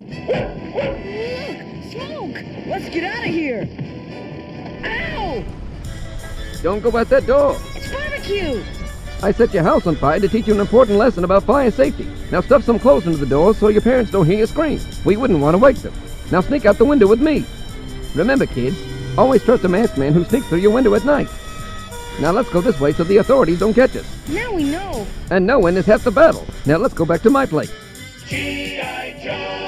Look! Smoke! Let's get out of here! Ow! Don't go out that door. It's barbecue! I set your house on fire to teach you an important lesson about fire safety. Now stuff some clothes into the door so your parents don't hear you scream. We wouldn't want to wake them. Now sneak out the window with me. Remember, kids, always trust a masked man who sneaks through your window at night. Now let's go this way so the authorities don't catch us. Now we know. And knowing is half the battle. Now let's go back to my place. G.I. Joe!